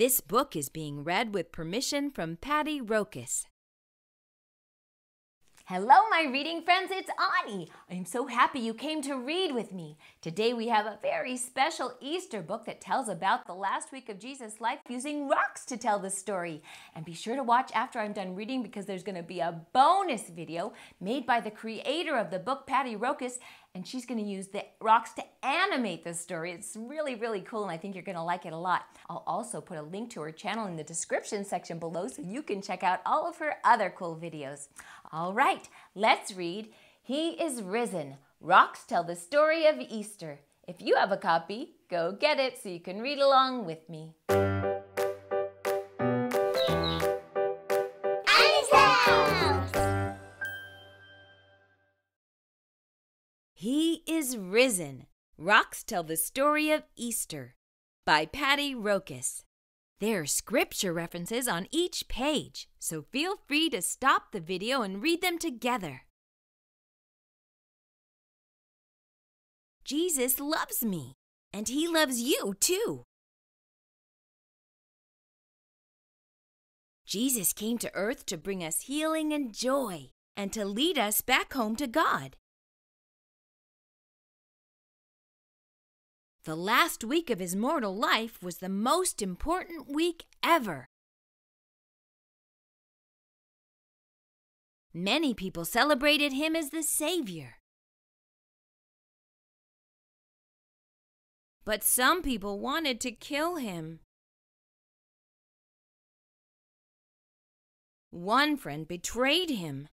This book is being read with permission from Patti Rokus. Hello, my reading friends, it's Awnie. I'm so happy you came to read with me. Today we have a very special Easter book that tells about the last week of Jesus' life using rocks to tell the story. And be sure to watch after I'm done reading because there's going to be a bonus video made by the creator of the book, Patti Rokus, and she's going to use the rocks to animate the story. It's really, really cool, and I think you're going to like it a lot. I'll also put a link to her channel in the description section below so you can check out all of her other cool videos. All right, let's read He is Risen. Rocks tell the story of Easter. If you have a copy, go get it so you can read along with me. He is risen. Rocks tell the story of Easter by Patti Rokus. There are scripture references on each page, so feel free to stop the video and read them together. Jesus loves me, and he loves you too. Jesus came to earth to bring us healing and joy and to lead us back home to God. The last week of his mortal life was the most important week ever. Many people celebrated him as the Savior. But some people wanted to kill him. One friend betrayed him.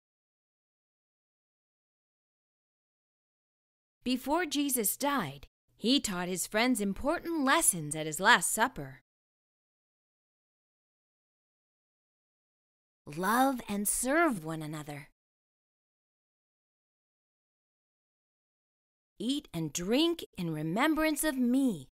Before Jesus died, he taught his friends important lessons at his Last Supper. Love and serve one another. Eat and drink in remembrance of me.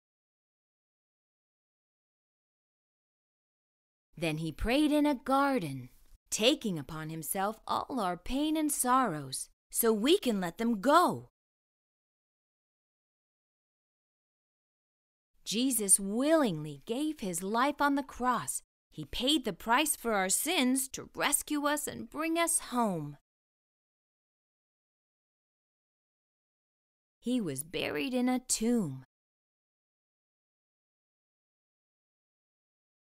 Then he prayed in a garden, taking upon himself all our pain and sorrows, so we can let them go. Jesus willingly gave his life on the cross. He paid the price for our sins to rescue us and bring us home. He was buried in a tomb.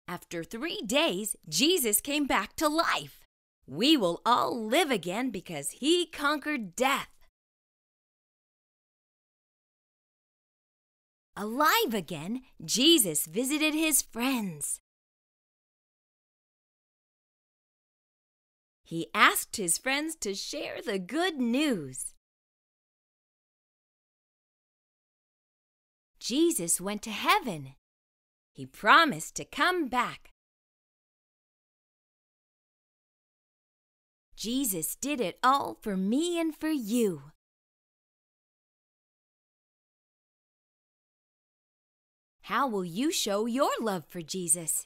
After three days, Jesus came back to life. We will all live again because he conquered death. Alive again, Jesus visited his friends. He asked his friends to share the good news. Jesus went to heaven. He promised to come back. Jesus did it all for me and for you. How will you show your love for Jesus?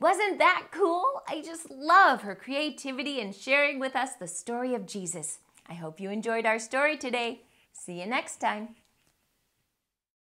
Wasn't that cool? I just love her creativity and sharing with us the story of Jesus. I hope you enjoyed our story today. See you next time.